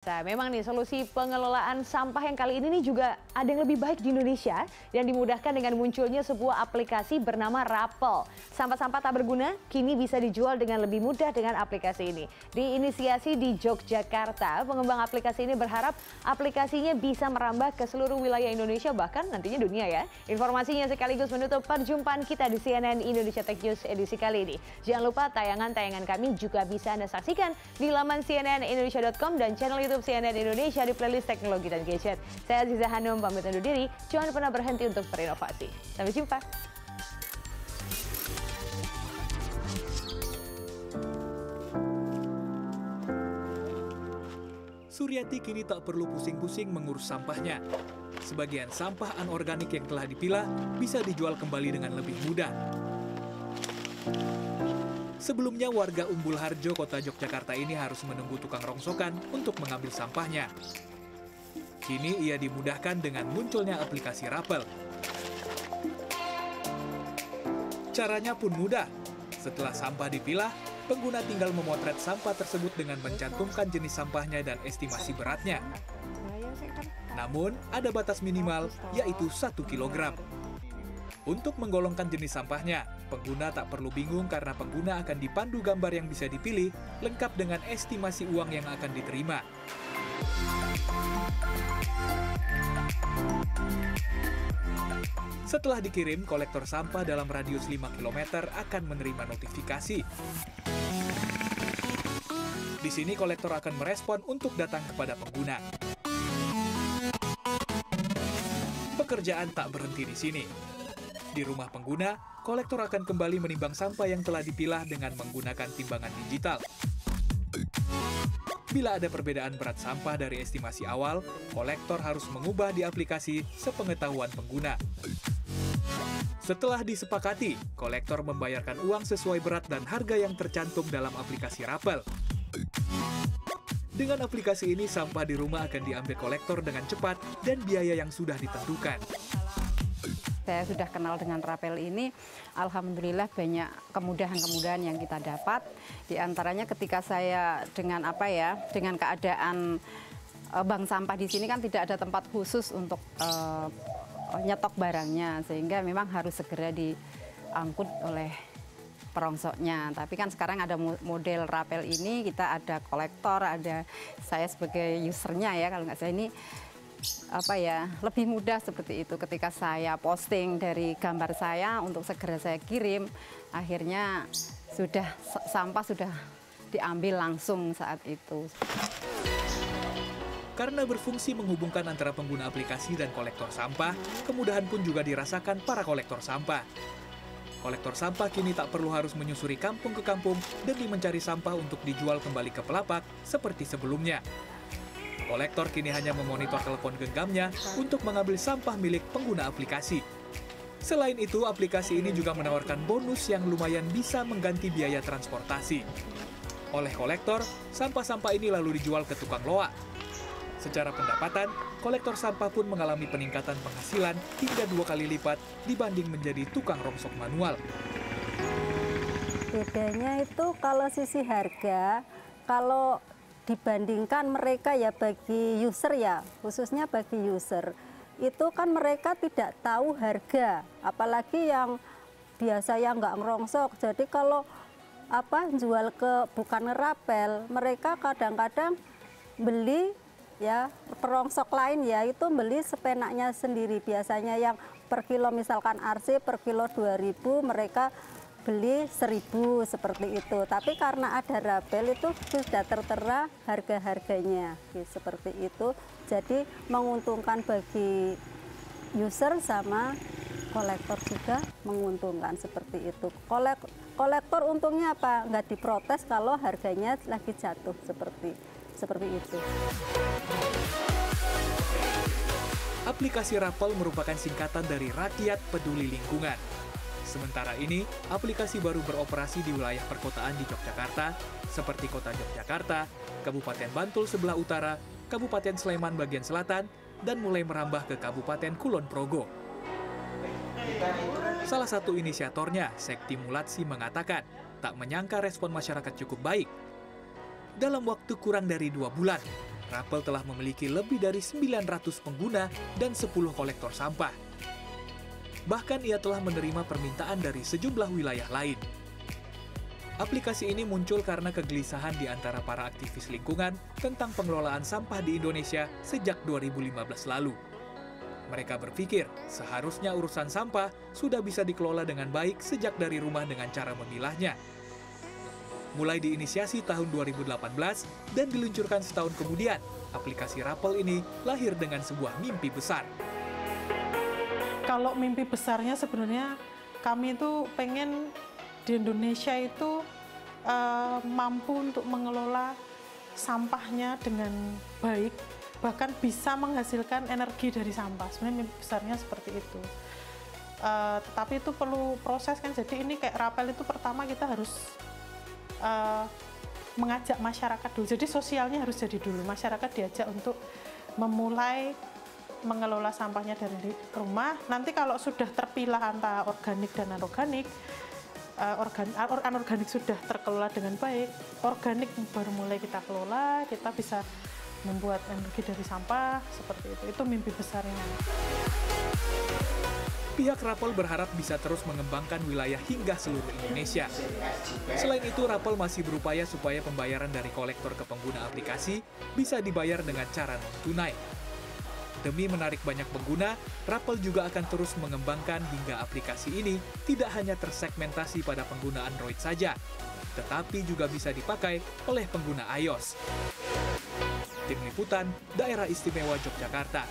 Nah, memang nih solusi pengelolaan sampah yang kali ini nih juga ada yang lebih baik di Indonesia dan dimudahkan dengan munculnya sebuah aplikasi bernama Rapel. Sampah-sampah tak berguna kini bisa dijual dengan lebih mudah dengan aplikasi ini. Diinisiasi di Yogyakarta, pengembang aplikasi ini berharap aplikasinya bisa merambah ke seluruh wilayah Indonesia bahkan nantinya dunia ya. Informasinya sekaligus menutup perjumpaan kita di CNN Indonesia Tech News edisi kali ini. Jangan lupa tayangan-tayangan kami juga bisa Anda saksikan di laman cnnindonesia.com dan channel YouTube CNN Indonesia di playlist teknologi dan gadget. Saya Aziza Hanum pamit undur diri. Jangan pernah berhenti untuk berinovasi. Sampai jumpa. Suryati kini tak perlu pusing-pusing mengurus sampahnya. Sebagian sampah anorganik yang telah dipilah bisa dijual kembali dengan lebih mudah. Sebelumnya warga Umbul Harjo, kota Yogyakarta ini harus menunggu tukang rongsokan untuk mengambil sampahnya. Kini ia dimudahkan dengan munculnya aplikasi Rapel. Caranya pun mudah. Setelah sampah dipilah, pengguna tinggal memotret sampah tersebut dengan mencantumkan jenis sampahnya dan estimasi beratnya. Namun, ada batas minimal, yaitu 1 kilogram. Untuk menggolongkan jenis sampahnya, pengguna tak perlu bingung karena pengguna akan dipandu gambar yang bisa dipilih, lengkap dengan estimasi uang yang akan diterima. Setelah dikirim, kolektor sampah dalam radius 5 km akan menerima notifikasi. Di sini kolektor akan merespon untuk datang kepada pengguna. Pekerjaan tak berhenti di sini. Di rumah pengguna, kolektor akan kembali menimbang sampah yang telah dipilah dengan menggunakan timbangan digital. Bila ada perbedaan berat sampah dari estimasi awal, kolektor harus mengubah di aplikasi sepengetahuan pengguna. Setelah disepakati, kolektor membayarkan uang sesuai berat dan harga yang tercantum dalam aplikasi Rapel. Dengan aplikasi ini, sampah di rumah akan diambil kolektor dengan cepat dan biaya yang sudah ditentukan saya sudah kenal dengan Rapel ini, alhamdulillah banyak kemudahan-kemudahan yang kita dapat. Di antaranya ketika saya dengan apa ya, dengan keadaan uh, bank sampah di sini kan tidak ada tempat khusus untuk uh, nyetok barangnya, sehingga memang harus segera diangkut oleh perongsoknya. Tapi kan sekarang ada model Rapel ini, kita ada kolektor, ada saya sebagai usernya ya, kalau nggak saya ini apa ya lebih mudah seperti itu ketika saya posting dari gambar saya untuk segera saya kirim akhirnya sudah sampah sudah diambil langsung saat itu. Karena berfungsi menghubungkan antara pengguna aplikasi dan kolektor sampah, kemudahan pun juga dirasakan para kolektor sampah. Kolektor sampah kini tak perlu harus menyusuri kampung ke kampung demi mencari sampah untuk dijual kembali ke pelapak seperti sebelumnya. Kolektor kini hanya memonitor telepon genggamnya untuk mengambil sampah milik pengguna aplikasi. Selain itu, aplikasi ini juga menawarkan bonus yang lumayan bisa mengganti biaya transportasi. Oleh kolektor, sampah-sampah ini lalu dijual ke tukang loak. Secara pendapatan, kolektor sampah pun mengalami peningkatan penghasilan hingga dua kali lipat dibanding menjadi tukang rongsok manual. Bedanya itu kalau sisi harga, kalau dibandingkan mereka ya bagi user ya, khususnya bagi user, itu kan mereka tidak tahu harga, apalagi yang biasa yang nggak ngerongsok. Jadi kalau apa jual ke bukan ngerapel, mereka kadang-kadang beli ya perongsok lain ya itu beli sepenaknya sendiri biasanya yang per kilo misalkan RC per kilo 2000 mereka beli seribu seperti itu. Tapi karena ada rabel itu sudah tertera harga-harganya seperti itu. Jadi menguntungkan bagi user sama kolektor juga menguntungkan seperti itu. Kolek, kolektor untungnya apa? Nggak diprotes kalau harganya lagi jatuh seperti seperti itu. Aplikasi Rapel merupakan singkatan dari Rakyat Peduli Lingkungan Sementara ini, aplikasi baru beroperasi di wilayah perkotaan di Yogyakarta, seperti Kota Yogyakarta, Kabupaten Bantul sebelah utara, Kabupaten Sleman bagian selatan, dan mulai merambah ke Kabupaten Kulon Progo. Salah satu inisiatornya, Sekti Mulatsi mengatakan, tak menyangka respon masyarakat cukup baik. Dalam waktu kurang dari dua bulan, Rappel telah memiliki lebih dari 900 pengguna dan 10 kolektor sampah. Bahkan ia telah menerima permintaan dari sejumlah wilayah lain. Aplikasi ini muncul karena kegelisahan di antara para aktivis lingkungan tentang pengelolaan sampah di Indonesia sejak 2015 lalu. Mereka berpikir seharusnya urusan sampah sudah bisa dikelola dengan baik sejak dari rumah dengan cara memilahnya. Mulai diinisiasi tahun 2018 dan diluncurkan setahun kemudian, aplikasi Rappel ini lahir dengan sebuah mimpi besar. Kalau mimpi besarnya sebenarnya kami itu pengen di Indonesia itu uh, mampu untuk mengelola sampahnya dengan baik, bahkan bisa menghasilkan energi dari sampah. Sebenarnya mimpi besarnya seperti itu. Uh, tetapi itu perlu proses kan. Jadi ini kayak rapel itu pertama kita harus uh, mengajak masyarakat dulu. Jadi sosialnya harus jadi dulu. Masyarakat diajak untuk memulai mengelola sampahnya dari rumah. Nanti kalau sudah terpilah antara organik dan anorganik, uh, organ, anorganik sudah terkelola dengan baik, organik baru mulai kita kelola, kita bisa membuat energi dari sampah seperti itu. Itu mimpi besarnya. Pihak Rapel berharap bisa terus mengembangkan wilayah hingga seluruh Indonesia. Selain itu, Rapel masih berupaya supaya pembayaran dari kolektor ke pengguna aplikasi bisa dibayar dengan cara non-tunai. Demi menarik banyak pengguna, Rappel juga akan terus mengembangkan hingga aplikasi ini tidak hanya tersegmentasi pada pengguna Android saja, tetapi juga bisa dipakai oleh pengguna iOS. Tim Liputan, Daerah Istimewa Yogyakarta.